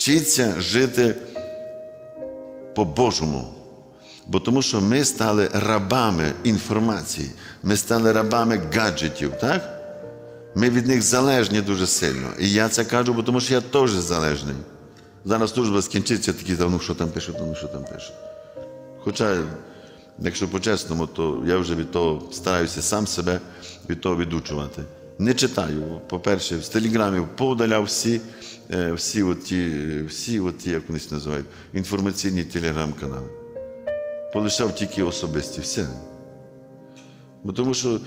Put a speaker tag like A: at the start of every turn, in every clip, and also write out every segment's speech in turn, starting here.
A: Вчіться жити по-божому. Бо тому що ми стали рабами інформації, ми стали рабами гаджетів, так? Ми від них залежні дуже сильно. І я це кажу, бо тому що я теж залежний. Зараз служба скінчиться, такі ну що там пишуть, ну що там пишуть. Хоча, якщо по-чесному, то я вже від того стараюся сам себе від того відучувати. Не читаю. По-перше, в телеграмі поудаляв всі, е, всі, оті, всі оті, як вони називають, інформаційні телеграм-канали. Полишав тільки особисті, все. Бо тому що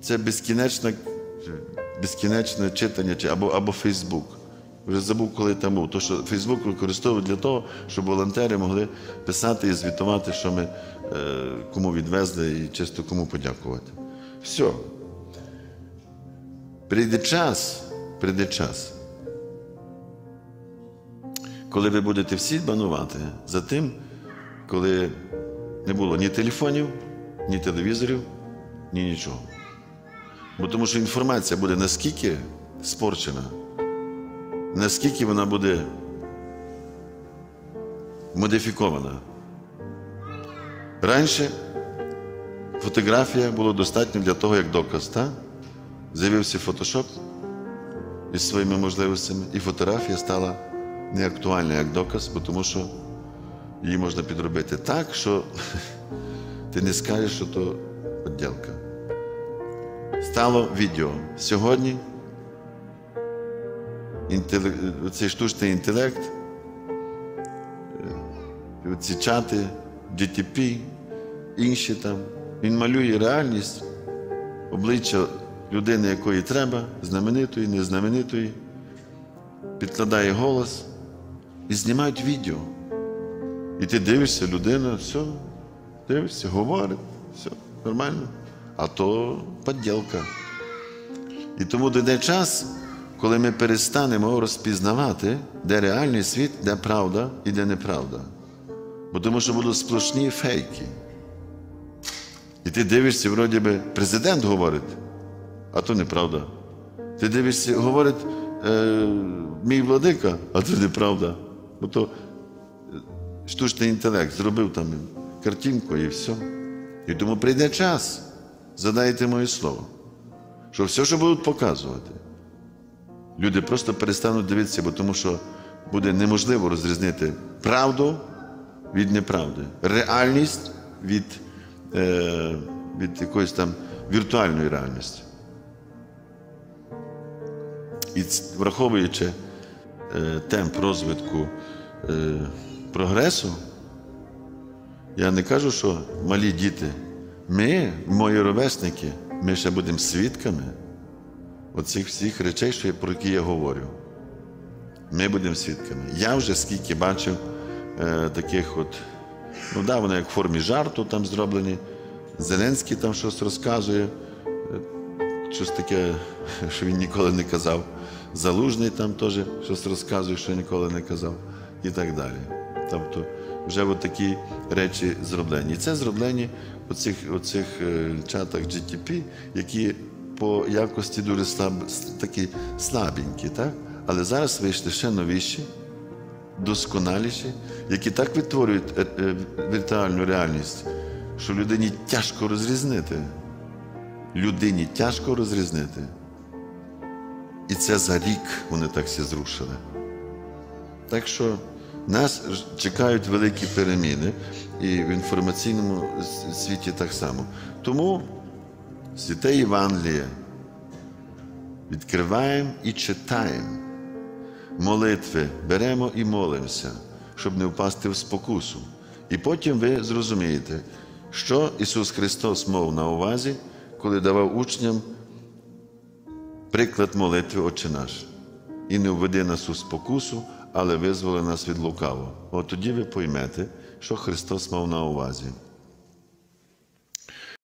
A: це безкінечне, безкінечне читання або, або Фейсбук. Вже забув, коли там був. То, що Фейсбук використовують для того, щоб волонтери могли писати і звітувати, що ми е, кому відвезли і чисто кому подякувати. Все. Прийде час, прийде час, коли ви будете всі банувати за тим, коли не було ні телефонів, ні телевізорів, ні нічого. Бо тому що інформація буде наскільки спорчена, наскільки вона буде модифікована. Раніше фотографія було достатньо для того, як доказ. Так? З'явився фотошоп із своїми можливостями, і фотографія стала неактуальна як доказ, бо тому що її можна підробити так, що ти не скажеш, що то подділка. Стало відео. Сьогодні інтеле... цей штучний інтелект, е, ці чати, GTP, інші там, він малює реальність, обличчя людини, якої треба, знаменитої, незнаменитої, підкладає голос і знімають відео. І ти дивишся, людина, все, дивишся, говорить, все, нормально. А то подділка. І тому дійде час, коли ми перестанемо розпізнавати, де реальний світ, де правда і де неправда. Бо тому що будуть сплошні фейки. І ти дивишся, вроді би, президент говорить, а то неправда. Ти дивишся, говорить е, мій владика, а то неправда. Бо то штучний інтелект зробив там картинку і все. І тому прийде час, задайте моє слово, що все, що будуть показувати, люди просто перестануть дивитися, бо тому що буде неможливо розрізнити правду від неправди, реальність від, е, від якоїсь там віртуальної реальності. І враховуючи е, темп розвитку е, прогресу, я не кажу, що малі діти, ми, мої ровесники, ми ще будемо свідками оцих всіх речей, про які я говорю. Ми будемо свідками. Я вже скільки бачив е, таких от, ну да, вони як в формі жарту там зроблені. Зеленський там щось розказує, щось таке, що він ніколи не казав. Залужний там теж щось розказує, що ніколи не казав, і так далі. Тобто вже такі речі зроблені. І це зроблені у цих, у цих е, чатах GTP, які по якості дуже слаб, такі слабенькі, так? але зараз вийшли ще новіші, досконаліші, які так відтворюють е, е, віртуальну реальність, що людині тяжко розрізнити. Людині тяжко розрізнити. І це за рік вони так всі зрушили. Так що нас чекають великі переміни і в інформаційному світі так само. Тому святе Євангеліє відкриваємо і читаємо. Молитви беремо і молимося, щоб не впасти в спокусу. І потім ви зрозумієте, що Ісус Христос мав на увазі, коли давав учням приклад молитви Отче наш. І не введи нас у спокусу, але визволи нас від лукавого. От тоді ви поймете, що Христос мав на увазі.